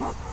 Huh?